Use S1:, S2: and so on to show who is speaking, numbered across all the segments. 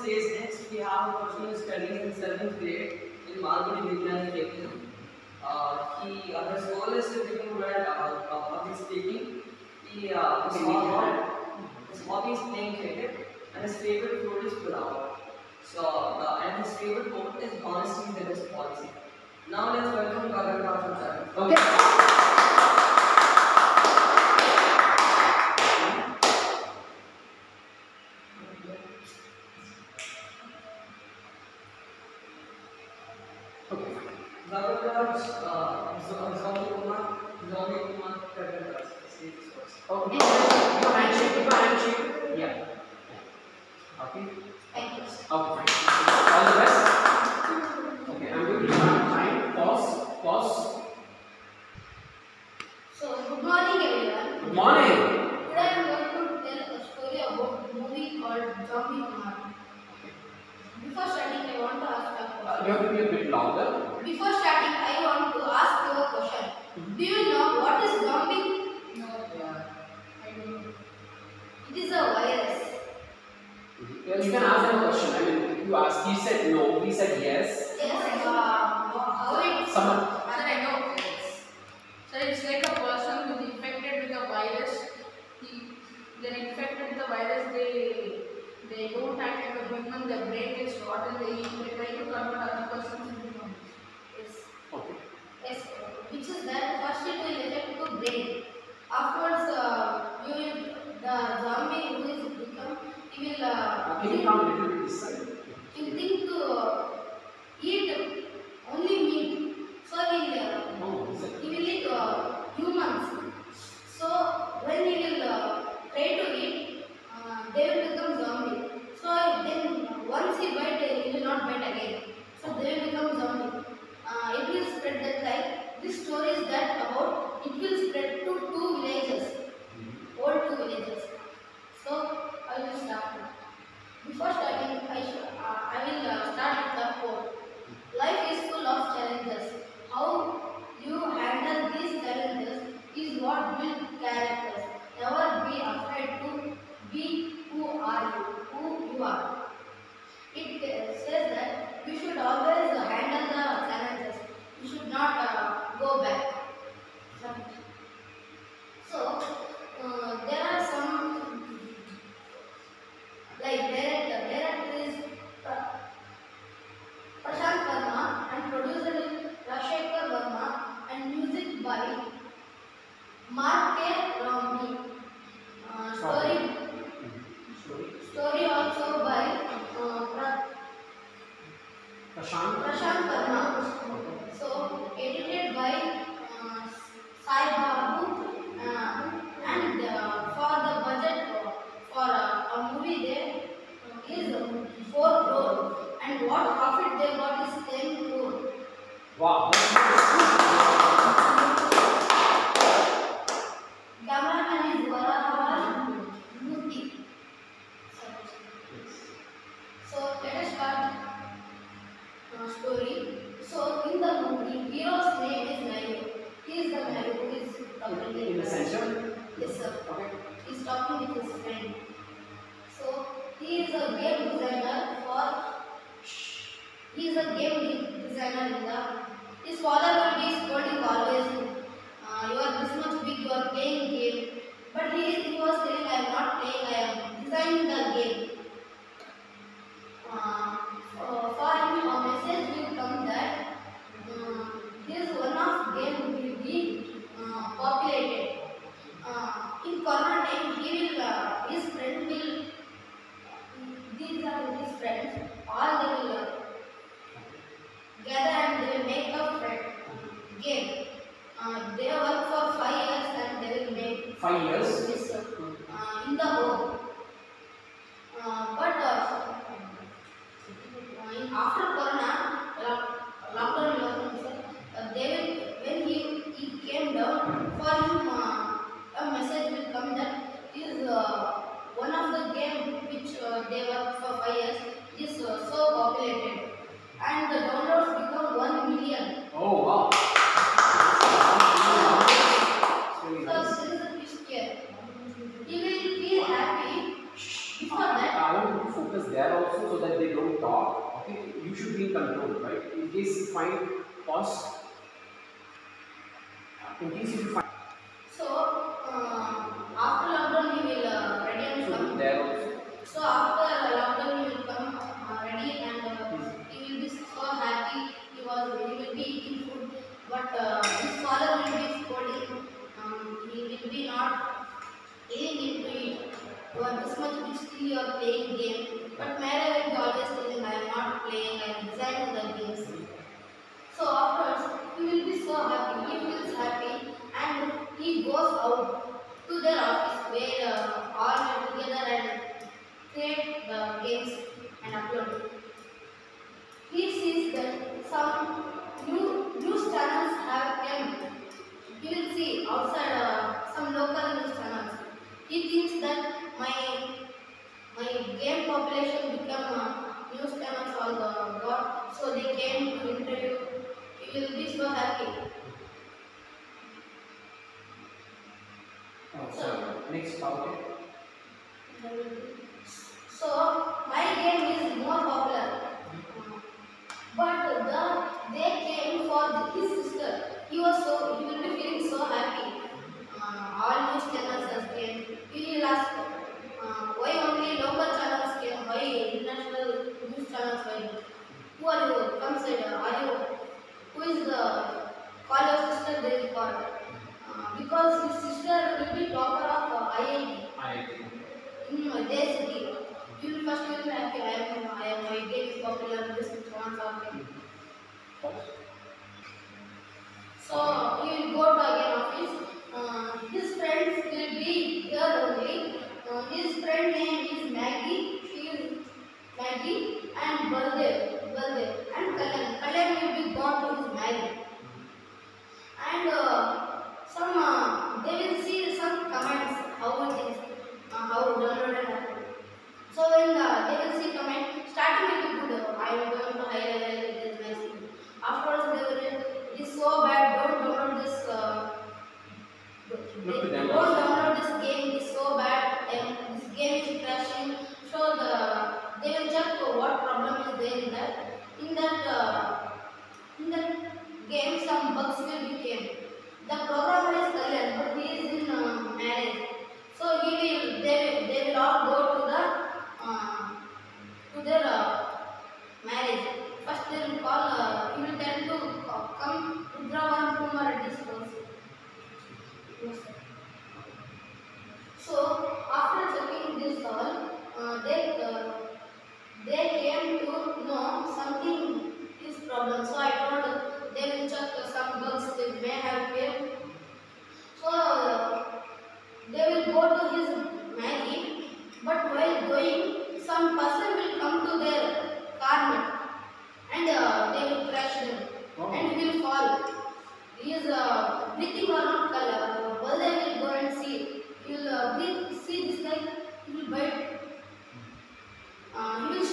S1: says next we have a person who is studying in 7th grade in Malgudi Vigyan Ketan. Uh, he, uh, his goal is to become good at uh, uh public speaking. He, uh, his, hobby, his hobby is playing cricket and his favorite food is pulao. So, uh, and his favorite quote is honesty is the best policy. Now let's welcome Gagan
S2: Okay. equipment, the
S3: brake is
S4: short and the e-brake, you convert other person's
S3: it will the game designer in the his father okay, you should be in control, right? In case you find cos, in case you find
S2: First they will call, uh, he will tell to come Rudravaram Kumareddy's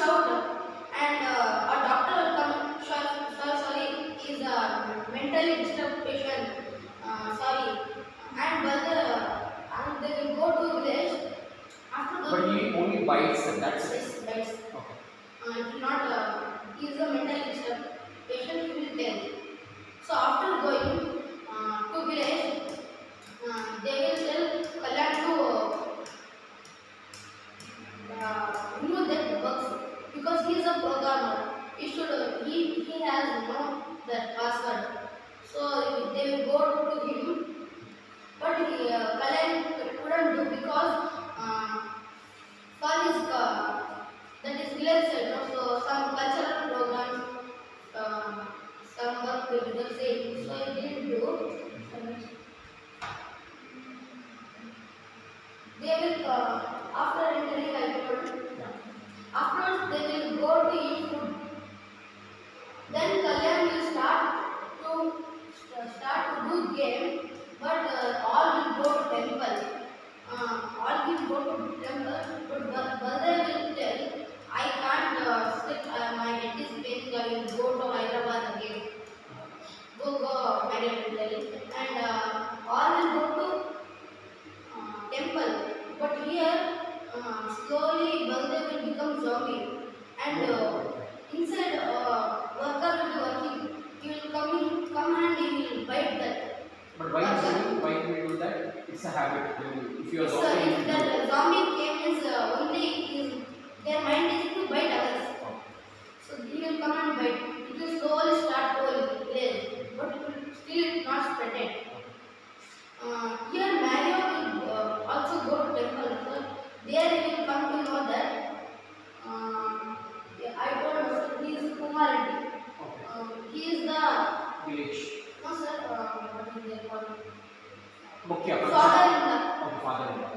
S2: short and uh, a doctor come, Sorry, sorry, sorry, is a mentally disturbed patient, uh, sorry. And but and they will go to village. After
S3: but he only bites and that's
S2: yes, bites.
S3: Okay.
S2: Uh, not, uh, he is a mentally disturbed patient, he will tell. So after because temple. But here, uh, slowly Baldev will become zombie.
S3: And uh, inside, uh, worker will be working. He will come, in, come and he will bite that.
S2: But why, do, why do we that? It's a habit. If you are zombie.
S3: If the zombie came is uh, only is, their mind is to bite others.
S2: Oh.
S3: So he will come and bite. It will slowly start ಮುಖ್ಯ father in law father in law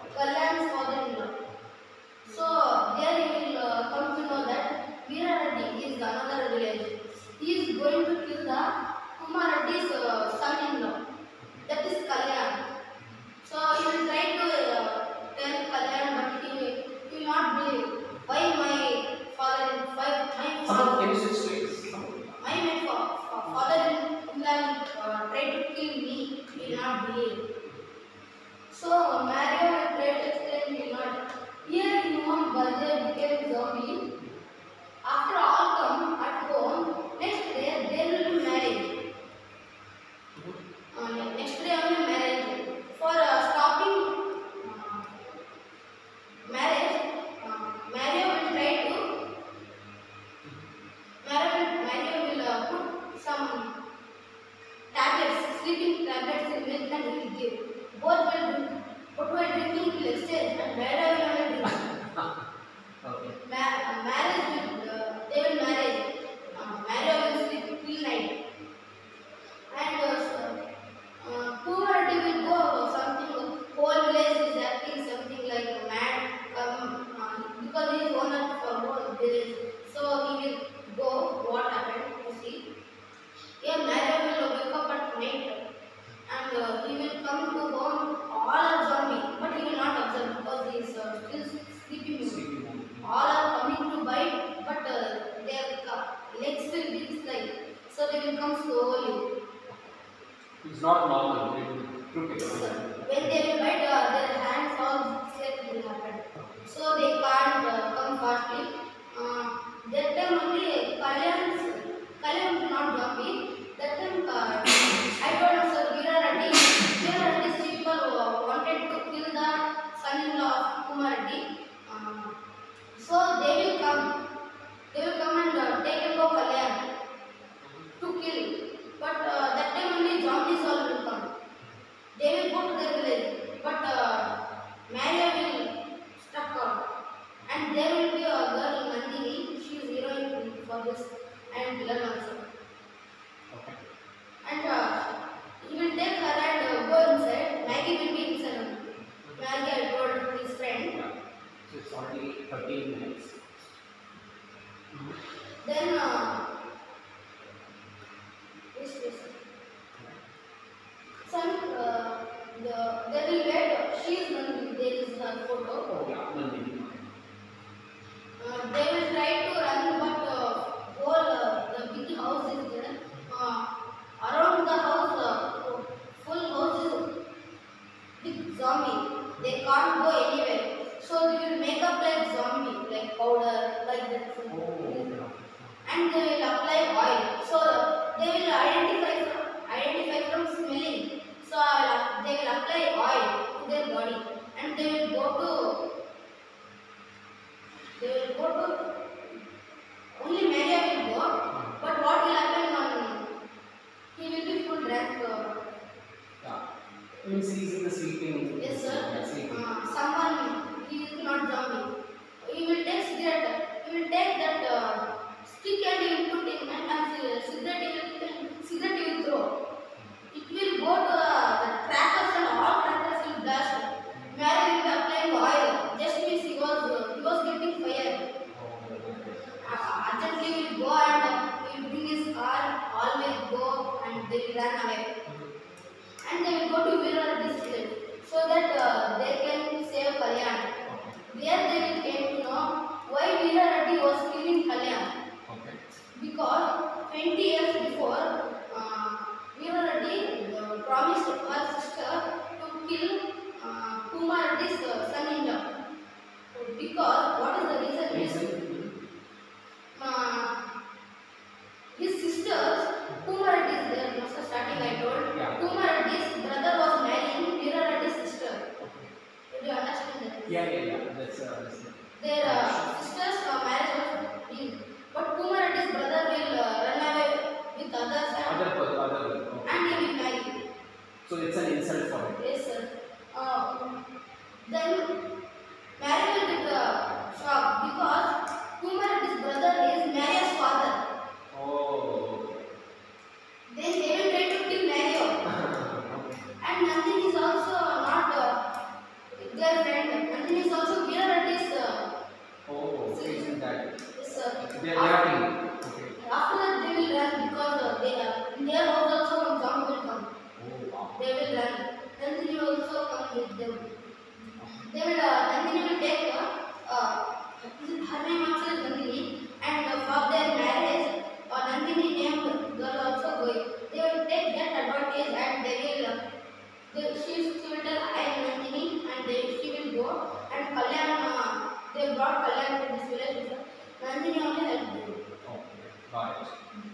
S3: lives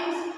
S3: times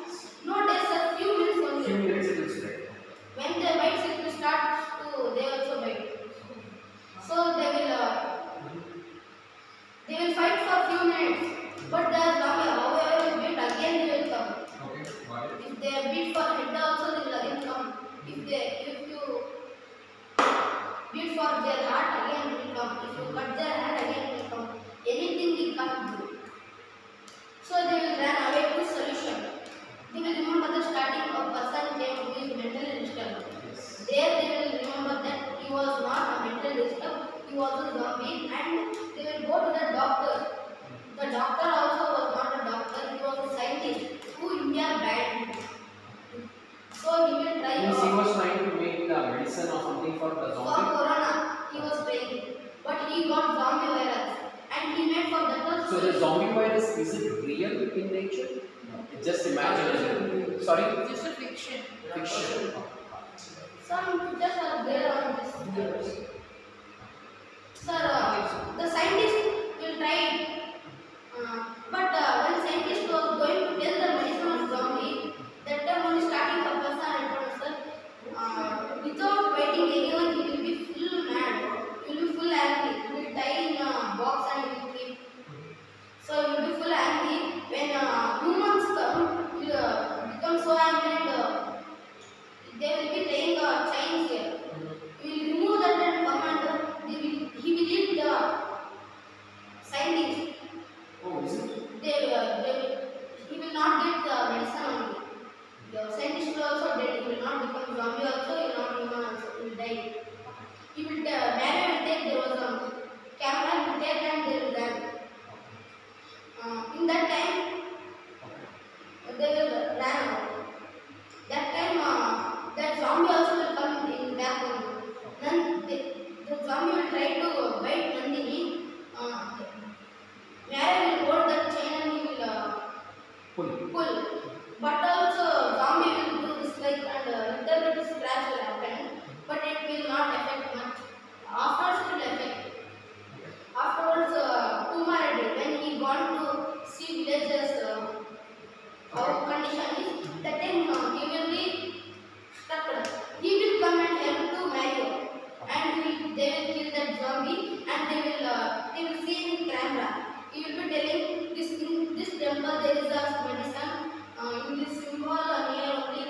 S3: telling this in this temple there is a medicine. Uh, in this symbol uh, here only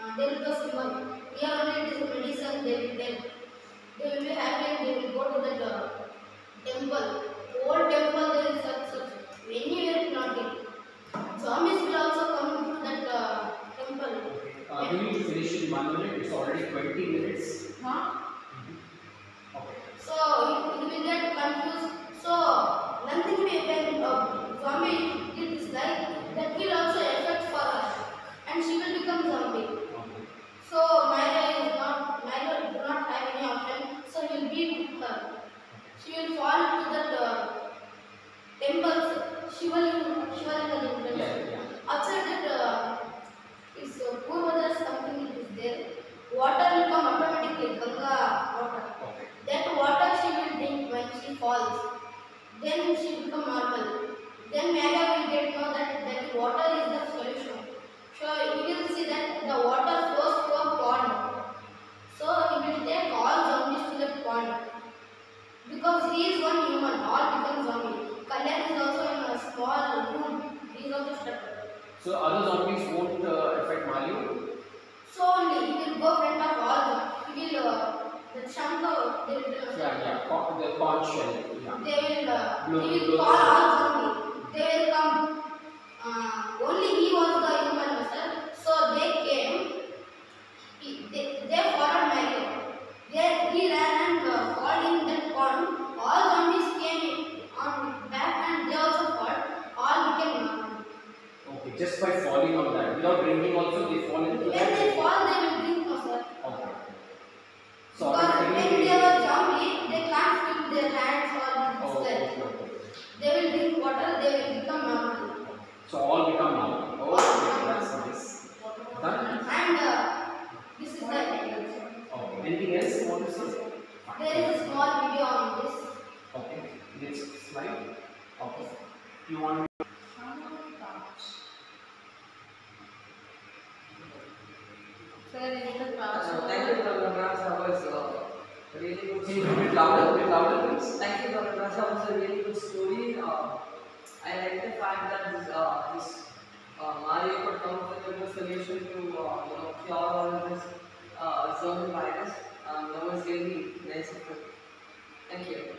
S3: uh, there is a symbol. Here only this medicine they will tell. They will be happy and they will go to the uh, temple. Old temple there is such such anywhere not there. Zombies will also come to that uh, temple.
S2: Uh, we need to finish in one minute. It's already 20 minutes.
S4: Huh? Mm-hmm.
S2: Okay.
S3: So you will get confused. So nothing dog. Zombie did this like that will also affect for us and she will become zombie. So of the conscience.
S2: Yeah.
S3: They will, uh, they will
S2: fall
S3: also. coronavirus. Um, no
S2: one's going to be
S3: there
S1: Thank you.